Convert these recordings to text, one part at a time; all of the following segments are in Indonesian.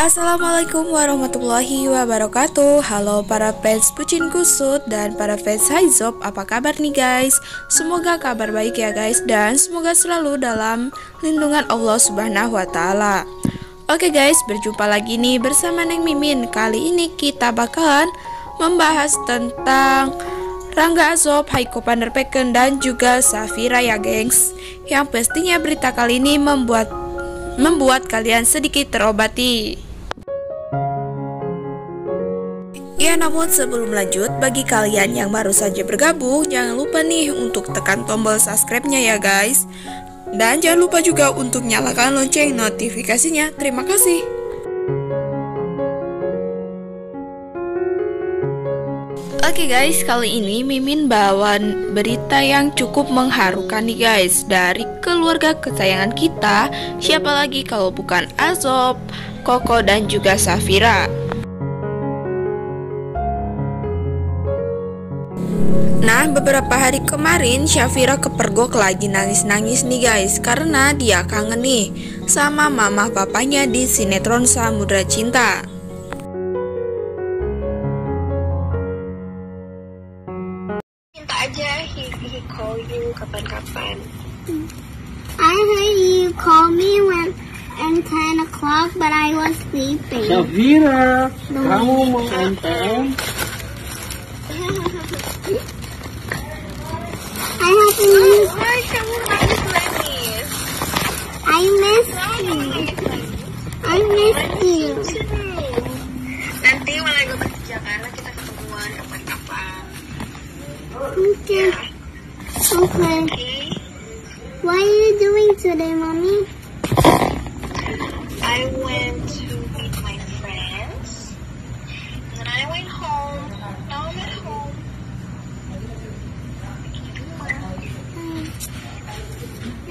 Assalamualaikum warahmatullahi wabarakatuh. Halo para fans Pucin Kusut dan para fans Haizop Apa kabar nih guys? Semoga kabar baik ya guys Dan semoga selalu dalam lindungan Allah subhanahu wa ta'ala. Oke guys, berjumpa lagi nih bersama Neng Mimin. Kali ini kita bakalan membahas tentang Rangga Azop, Haiko Panderpeken, dan juga Safira ya gengs. Yang pastinya berita kali ini membuat membuat kalian sedikit terobati. Ya namun sebelum lanjut, bagi kalian yang baru saja bergabung, jangan lupa nih untuk tekan tombol subscribe-nya ya guys. Dan jangan lupa juga untuk nyalakan lonceng notifikasinya. Terima kasih. Oke guys, kali ini Mimin bawa berita yang cukup mengharukan nih guys Dari keluarga kesayangan kita. Siapa lagi kalau bukan Azop, Koko dan juga Safira? Nah, beberapa hari kemarin Syafira kepergok lagi nangis-nangis nih guys Karena dia kangen nih sama mama papanya di sinetron Samudra Cinta he, he call you kapan-kapan I heard you call me when at 10 o'clock, but I was sleeping. Safira, kamu mau NTM? I have to oh, miss, Why kamu nangis-nangis? I miss you. I miss you. Nanti mulai gue ke Jakarta kita ketemuan kapan-kapan Okay. Okay. Okay What are you doing today, mommy? I went to meet my friends and then I went home Now I'm at home rumah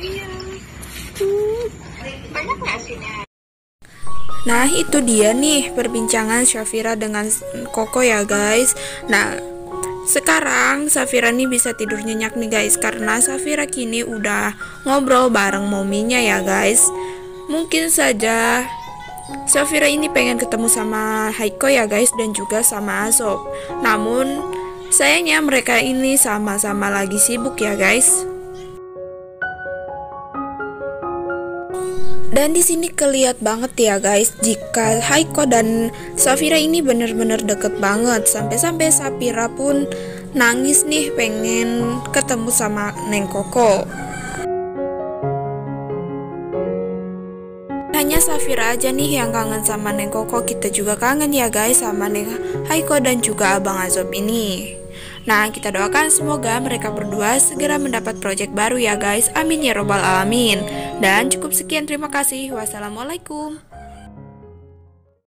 Iya Hmm. Banyak gak sih? Nah itu dia nih perbincangan Syafira dengan Koko ya guys Nah sekarang Safira nih bisa tidur nyenyak nih guys Karena Safira kini udah ngobrol bareng mominya ya guys. Mungkin saja Safira ini pengen ketemu sama Haiko ya guys Dan juga sama Azop Namun sayangnya mereka ini sama-sama lagi sibuk ya guys Dan di sini keliat banget ya guys jika Haiko dan Safira ini bener-bener deket banget sampai-sampai Safira pun nangis nih pengen ketemu sama Neng Koko. Hanya Safira aja nih yang kangen sama Neng Koko, kita juga kangen ya guys sama Neng Haiko dan juga Abang Azob ini. Nah, kita doakan semoga mereka berdua segera mendapat project baru ya guys. Amin ya robbal alamin. Dan cukup sekian, terima kasih. Wassalamualaikum.